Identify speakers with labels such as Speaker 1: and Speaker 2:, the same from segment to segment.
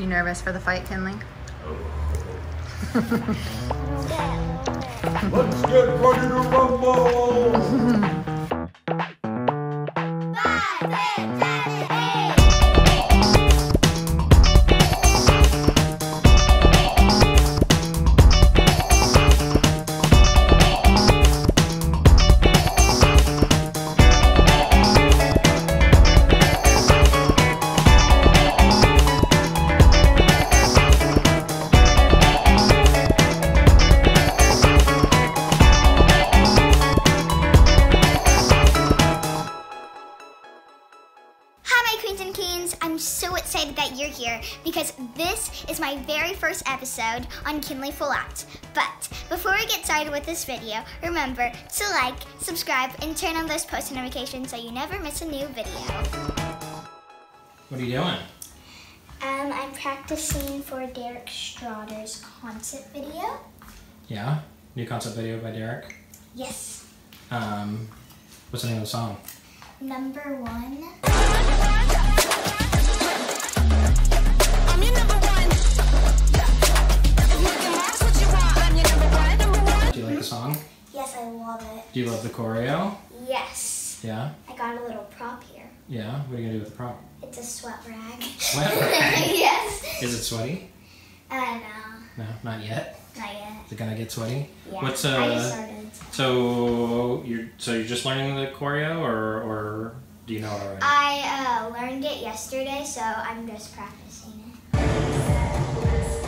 Speaker 1: You nervous for the fight, Kinley?
Speaker 2: Let's get ready to rumble!
Speaker 3: on Kinley Full Act. But before we get started with this video, remember to like, subscribe, and turn on those post notifications so you never miss a new video.
Speaker 4: What are you doing?
Speaker 3: Um, I'm practicing for Derrick Schrader's concept video.
Speaker 4: Yeah? New concept video by Derrick.
Speaker 3: Yes.
Speaker 4: Um, what's the name of the song?
Speaker 3: Number one.
Speaker 4: The choreo?
Speaker 3: Yes.
Speaker 4: Yeah?
Speaker 3: I got a little prop here.
Speaker 4: Yeah? What are you gonna do with the prop?
Speaker 3: It's a sweat rag.
Speaker 4: Sweat rag?
Speaker 3: yes.
Speaker 4: Is it sweaty?
Speaker 3: Uh, no,
Speaker 4: No, not yet.
Speaker 3: not yet.
Speaker 4: Is it gonna get sweaty?
Speaker 3: Yeah.
Speaker 4: What's
Speaker 3: I
Speaker 4: uh?
Speaker 3: just started.
Speaker 4: So you're so you're just learning the choreo, or or do you know it already?
Speaker 3: I uh, learned it yesterday, so I'm just practicing it.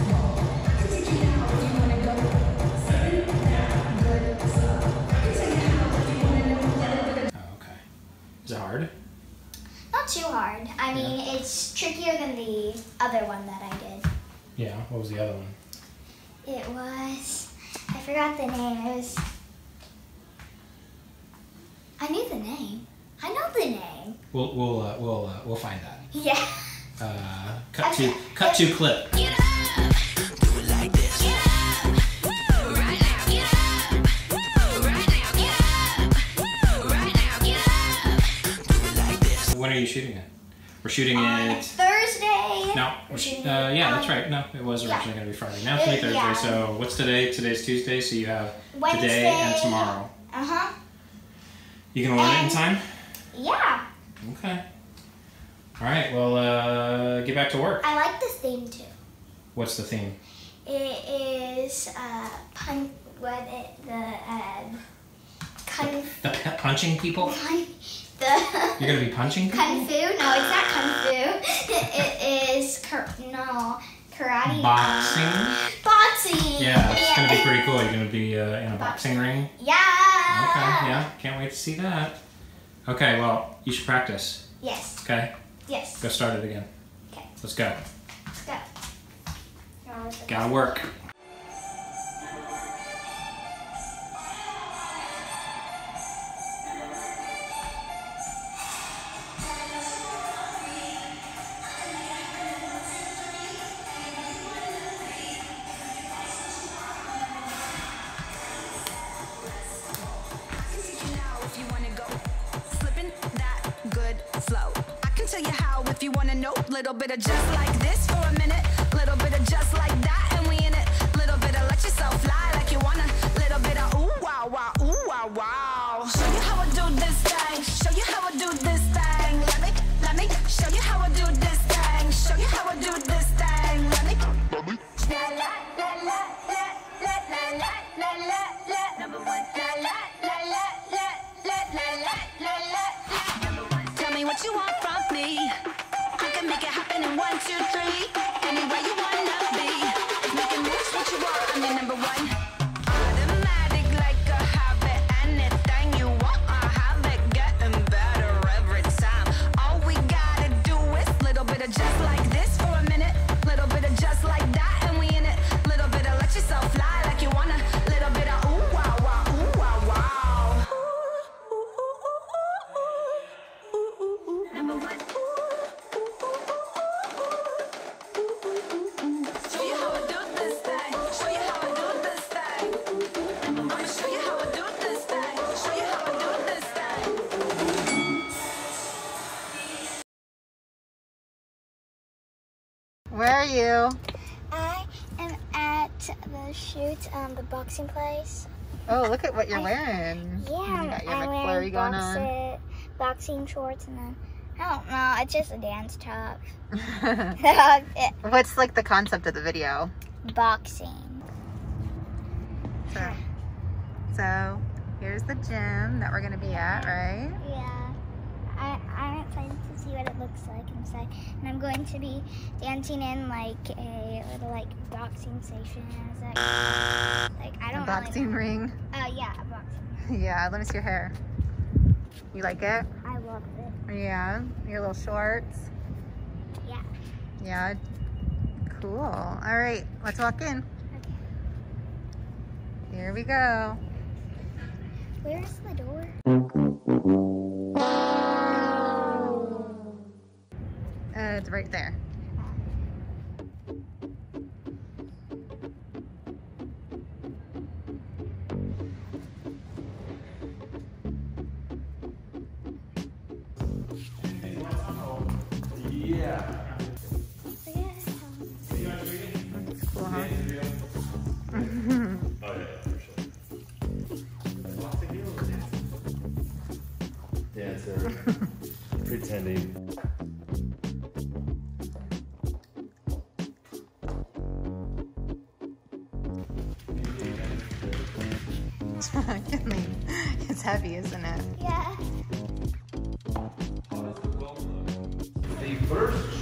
Speaker 4: Is it hard?
Speaker 3: Not too hard. I mean, it's trickier than the other one that I did.
Speaker 4: Yeah. What was the other one?
Speaker 3: It was. I forgot the name. It was. I knew the name. I know the name.
Speaker 4: We'll we'll uh, we'll uh, we'll find that.
Speaker 3: Yeah.
Speaker 4: Uh, cut to cut to clip. When are you shooting it? We're shooting
Speaker 3: On
Speaker 4: it.
Speaker 3: Thursday.
Speaker 4: No,
Speaker 3: We're shooting
Speaker 4: uh, yeah, that's right. No, it was
Speaker 3: yeah.
Speaker 4: originally going to be Friday. Now it's only
Speaker 3: Uh,
Speaker 4: Thursday.
Speaker 3: yeah.
Speaker 4: So what's today? Today's Tuesday. So you have
Speaker 3: Wednesday.
Speaker 4: today and tomorrow.
Speaker 3: Uh huh.
Speaker 4: You can learn it in time.
Speaker 3: Yeah.
Speaker 4: Okay. All right. Well, uh, get back to work.
Speaker 3: I like this theme too.
Speaker 4: What's the theme?
Speaker 3: It is uh pun what it the uh kung
Speaker 4: The punching people.
Speaker 3: The
Speaker 4: You're gonna be punching people.
Speaker 3: kung fu. No, it's not kung fu. it is kar- no karate.
Speaker 4: Boxing.
Speaker 3: Boxing.
Speaker 4: Yeah, it's gonna be pretty cool. You're gonna be uh, in a boxing ring.
Speaker 3: Yeah.
Speaker 4: Okay. Yeah. Can't wait to see that. Okay. Well, you should practice.
Speaker 3: Yes.
Speaker 4: Okay.
Speaker 3: Yes.
Speaker 4: Go start it again.
Speaker 3: Okay.
Speaker 4: Let's go.
Speaker 3: Let's go. No, it's okay.
Speaker 4: Gotta work.
Speaker 5: Little bit of just like this for a minute, little bit of just like
Speaker 1: Where are you?
Speaker 3: I am at the shoot, um, the boxing place.
Speaker 1: Oh, look at what you're
Speaker 3: I-
Speaker 1: wearing.
Speaker 3: Yeah,
Speaker 1: You got your
Speaker 3: I'm wearing
Speaker 1: going
Speaker 3: box-
Speaker 1: on.
Speaker 3: boxing shorts and then I don't know. It's just a dance top.
Speaker 1: What's like the concept of the video?
Speaker 3: boxing.
Speaker 1: So, so here's the gym that we're gonna be at, right?
Speaker 3: Yeah. I, I'm excited to see what looks like inside. And I'm going to be dancing in like a little like boxing station. Like, like I
Speaker 1: A
Speaker 3: don't
Speaker 1: boxing
Speaker 3: really
Speaker 1: ring.
Speaker 3: Oh yeah, a boxing.
Speaker 1: Yeah, let me see your hair. You like it?
Speaker 3: I love it.
Speaker 1: Yeah. Your little shorts.
Speaker 3: Yeah.
Speaker 1: Yeah. Cool. All right, let's walk in. Okay. Here we go.
Speaker 3: Where's the door?
Speaker 1: It's right there. Heavy, isn't it?
Speaker 3: Yeah.
Speaker 2: The first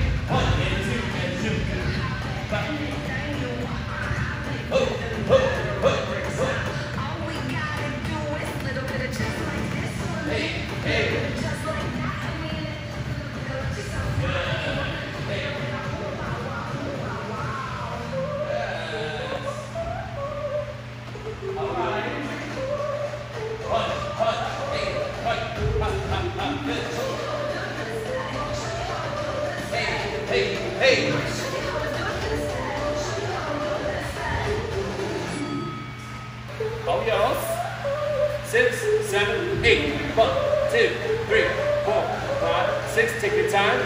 Speaker 2: seven, eight. One, two, three, four, five, six. Take time.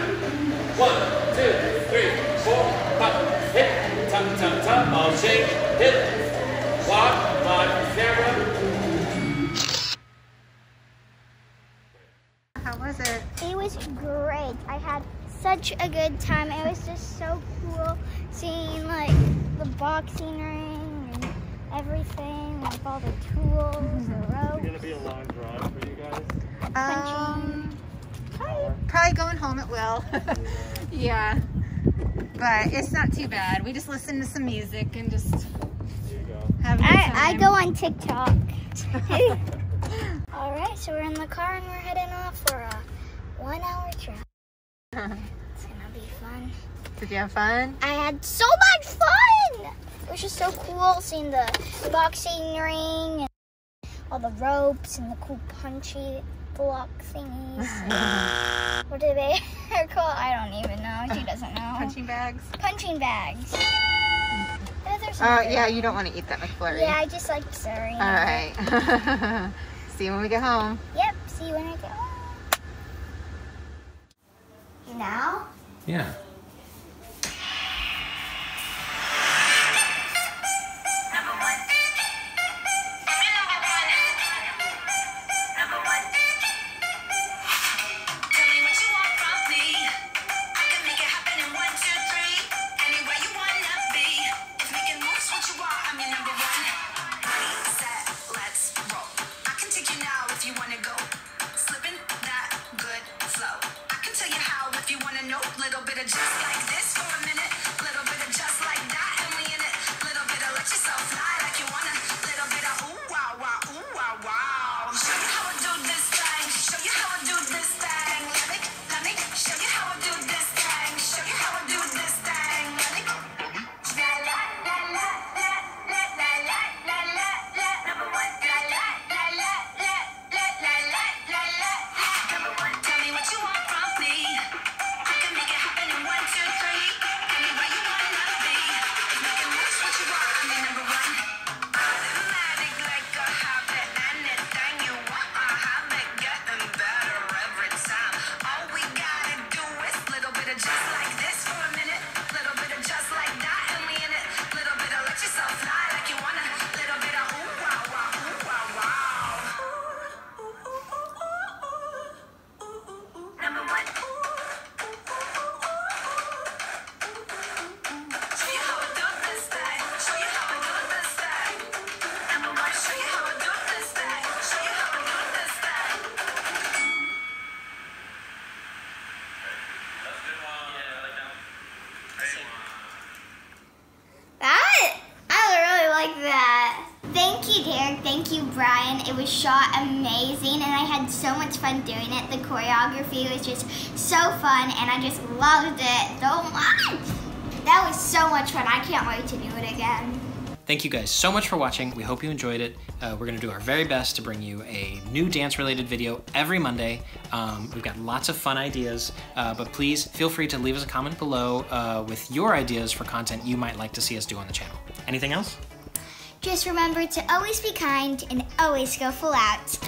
Speaker 2: One, two, three, four, five. Hit. Time, time, time. All shake. Hit. Walk. Five, camera.
Speaker 1: How was it?
Speaker 3: It was great. I had such a good time. It was just so cool seeing like the boxing ring and everything, like all the tools, the ropes.
Speaker 6: gonna be a long drive for you guys.
Speaker 1: Um, probably going home at will. yeah. but it's not too bad. We just listen to some music and just
Speaker 6: There you go.
Speaker 1: have a good time.
Speaker 3: I, I go on TikTok. All right, so we're in the car and we're heading off for a one hour trip. It's gonna be fun.
Speaker 1: Did you have fun?
Speaker 3: I had so much fun! It was just so cool seeing the boxing ring and all the ropes and the cool punchy block thingies. what are they are called? I don't even know. She doesn't know.
Speaker 1: Punching bags?
Speaker 3: Punching bags. Yeah,
Speaker 1: Oh,
Speaker 3: good
Speaker 1: yeah, you don't want to eat that McFlurry.
Speaker 3: Yeah, I just like Surrey.
Speaker 1: All right. See you when we get home.
Speaker 3: Yep, see you when I get home. Now?
Speaker 5: Yeah.
Speaker 3: Thank you, Brian. It was shot amazing, and I had so much fun doing it. The choreography was just so fun, and I just loved it so much. That was so much fun. I can't wait to do it again.
Speaker 5: Thank you guys so much for watching. We hope you enjoyed it. Uh, we're gonna do our very best to bring you a new dance related video every Monday. Um, we've got lots of fun ideas, uh, but please feel free to leave us a comment below uh, with your ideas for content you might like to see us do on the channel. Anything else?
Speaker 3: Just remember to always be kind and always go full out.